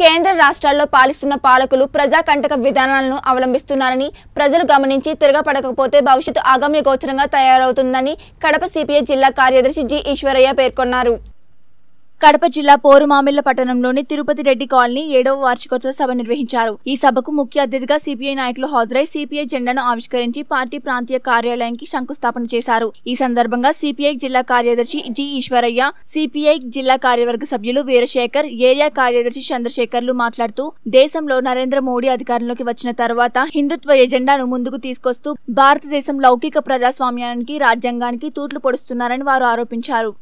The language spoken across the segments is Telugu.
కేంద్ర రాష్ట్రాల్లో పాలిస్తున్న పాలకులు ప్రజాకంటక విధానాలను అవలంబిస్తున్నారని ప్రజలు గమనించి తిరగపడకపోతే భవిష్యత్తు ఆగమ్య గోచరంగా తయారవుతుందని కడప సిపిఐ జిల్లా కార్యదర్శి జి ఈశ్వరయ్య పేర్కొన్నారు. కడప జిల్లా పోరుమామిళ్ళ పట్టణంలోని తిరుపతి రెడ్డి కాలనీ ఏడవ వార్షికోత్సవ సభ నిర్వహించారు. ఈ సభకు ముఖ్య అతిథిగా సిపిఐ నాయకులు హాజరై సిపిఐ జెండాను ఆవిష్కరించి పార్టీ ప్రాంతీయ కార్యాలయానికి శంకుస్థాపన చేశారు. ఈ సందర్భంగా సిపిఐ జిల్లా కార్యదర్శి జి ఈశ్వరయ్య సిపిఐ జిల్లా కార్యవర్గ సభ్యులు వీరశేఖర్ ఏరియా కార్యదర్శి చంద్రశేఖర్లు మాట్లాడుతూ దేశంలో నరేంద్ర మోడీ అధికారంలోకి వచ్చిన తర్వాత హిందుత్వ ఎజెండాను ముందుకు తీసుకొస్తూ భారతదేశం లౌకిక ప్రజాస్వామ్యానికి రాజ్యాంగానికి తూట్లు పొడుస్తున్నారని వారు ఆరోపించారు.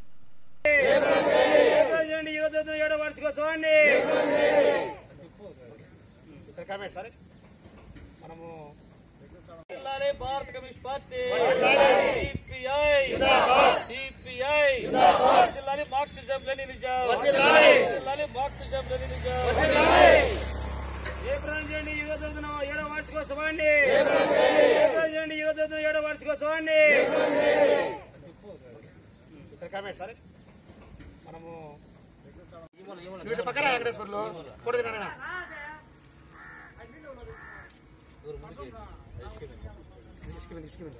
చూడండి వార్షికోత్సవాన్ని భారత కమ్యూనిస్ట్ పార్టీ సిపిఐ సిపిఐ జిల్లాలే మార్క్సిజం లెనినిజం మార్క్సిజం లెనినిజం చేయండి యువత ఏడో వార్షికోత్సవాన్ని ఏ చేయండి యువత ఏడో వార్షికోత్సవాన్ని వీటి పక్కన వెంకటేశ్వర్లు. కొడుకు నాన్న తీసుకెళ్ళి తీసుకెళ్ళి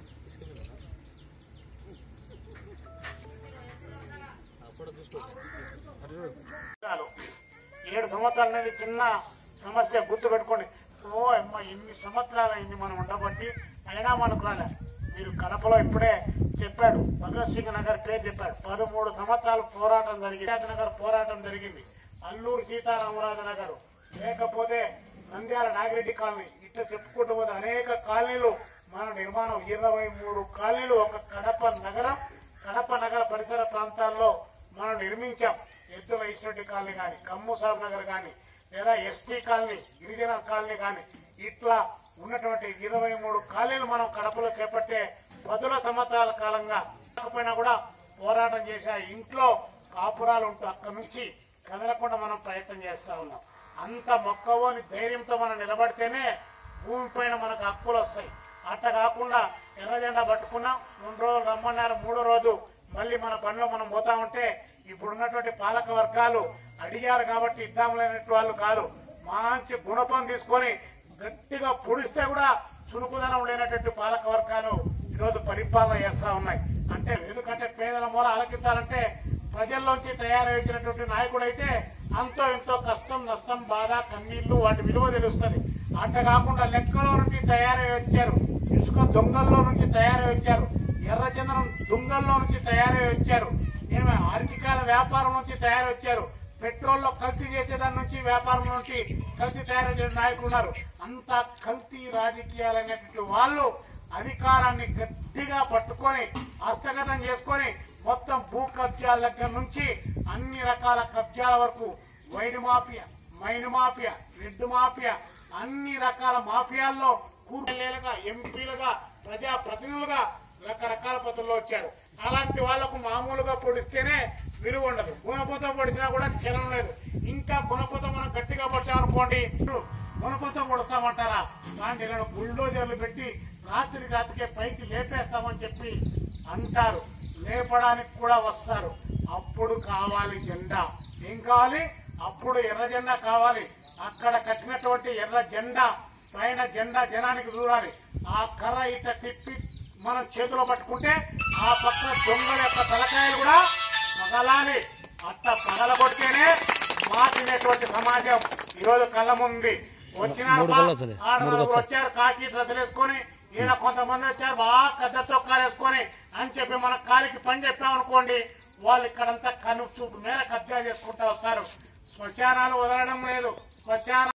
చాలు. ఏడు సంవత్సరాలు అనేది చిన్న సమస్య గుర్తు పెట్టుకోండి. ఓ అమ్మ ఎన్ని సంవత్సరాలు అయింది మనం ఉండబట్టి? అయినా మనకు రాలే. మీరు కడపలో ఇప్పుడే చెప్పాడు. భగత్ సింగ్ నగర్ పేరు చెప్పాడు పదమూడు సంవత్సరాలు పోరాటం జరిగింది. నగర్ పోరాటం జరిగింది. అల్లూరు సీతారామరాజు నగర్ లేకపోతే నంద్యాల నాగిరెడ్డి కాలనీ. ఇట్లా చెప్పుకుంటూ పోతే అనేక కాలనీలు మన నిర్మాణం. ఇరవై మూడు కాలనీలు ఒక కడప నగరం కడప నగర పరిసర ప్రాంతాల్లో మనం నిర్మించాం. ఎద్దుల ఈశ్వరెడ్డి కాలనీ కానీ కమ్ము సాబ్ నగర్ కానీ లేదా ఎస్టీ కాలనీ గిరిజన కాలనీ కానీ ఇట్లా ఉన్నటువంటి ఇరవై మూడు కాలనీలు మనం కడపలో చేపట్టే పదుల సంవత్సరాల కాలంగా. కాకపోయినా కూడా పోరాటం చేసే ఇంట్లో కాపురాలు ఉంటూ అక్కడి నుంచి కదలకుండా మనం ప్రయత్నం చేస్తా ఉన్నాం. అంత మొక్కవోని ధైర్యంతో మనం నిలబడితేనే భూమి పైన మనకు హక్కులు వస్తాయి అట్ట కాకుండా ఎర్ర జెండా పట్టుకున్నాం రెండు రోజులు రమ్మన్నారు మూడో రోజు మళ్ళీ మన పనిలో మనం పోతా ఉంటే ఇప్పుడున్నటువంటి పాలక వర్గాలు అడిగారు కాబట్టి ఇద్దాములైనటువంటి వాళ్ళు కాదు. మంచి గుణపం తీసుకొని గట్టిగా పొడిస్తే కూడా చురుకుదనం లేనటువంటి పాలక వర్గాలు ఈరోజు పరిపాలన చేస్తా ఉన్నాయి. అంటే ఎందుకంటే పేదల మూల ఆలకించాలంటే ప్రజల్లోంచి తయారైనటువంటి నాయకుడు అయితే అంతో ఎంతో కష్టం నష్టం బాధ కన్నీళ్ళు వాటి విలువ తెలుస్తుంది. అట్ట కాకుండా లెక్కలో నుంచి తయారై వచ్చారు. ఇసుక దొంగల్లో నుంచి తయారై వచ్చారు. ఎర్రచందనం దొంగల్లో నుంచి తయారై వచ్చారు. ఏమి ఆర్థికాల వ్యాపారం నుంచి తయారై వచ్చారు. పెట్రోల్లో కల్తీ చేసేదాని నుంచి వ్యాపారం నుంచి కల్తీ తయారు చేసిన నాయకులు ఉన్నారు. అంత కల్తీ రాజకీయాలు అనేటువంటి వాళ్ళు అధికారాన్ని గట్టిగా పట్టుకొని హస్తగతం చేసుకొని మొత్తం భూ కబ్జాల దగ్గర నుంచి అన్ని రకాల కబ్జాల వరకు wide mafia mine mafia red mafia అన్ని రకాల మాఫియాల్లో కూర్చులుగా ఎంపీలుగా ప్రజా ప్రతినిధులుగా రకరకాల పద్ధతుల్లో వచ్చారు. అలాంటి వాళ్ళకు మామూలుగా పొడిస్తేనే విలువ ఉండదు. గుణపతం పొడిచినా కూడా చలం లేదు. ఇంకా గుణపతం మనం గట్టిగా పొడిచామనుకోండి గుణపతం పొడుస్తామంటారా? దాన్ని ఇలా బుల్డోజర్లు పెట్టి రాత్రి రాత్రికే పైకి లేపేస్తామని చెప్పి అంటారు. లేపడానికి కూడా వస్తారు. అప్పుడు కావాలి జెండా. ఏం కావాలి? అప్పుడు ఎర్ర జెండా కావాలి. అక్కడ కట్టినటువంటి ఎర్ర జెండా పైన జెండా జనానికి దూరాలి ఆ కర్ర ఇట తిప్పి మనం చేతిలో పట్టుకుంటే ఆ పక్క దొంగల యొక్క తలకాయలు కూడా పగలాలి. అట్ట పగల కొడితేనే మాటినటువంటి సమాజం. ఈరోజు కళ్ళ ముందు వచ్చిన ఆడవాళ్ళు వచ్చారు కాకి డ్రెస్సులు వేసుకొని ఈయన కొంతమంది వచ్చారు బాగా పెద్ద చొక్కాలు వేసుకొని అని చెప్పి మన కాలికి పని చెప్పామనుకోండి వాళ్ళు ఇక్కడంతా కను చూపు మేర కబ్జా చేసుకుంటా వస్తారు. శ్మశానాలు వదలడం లేదు. శ్మశాన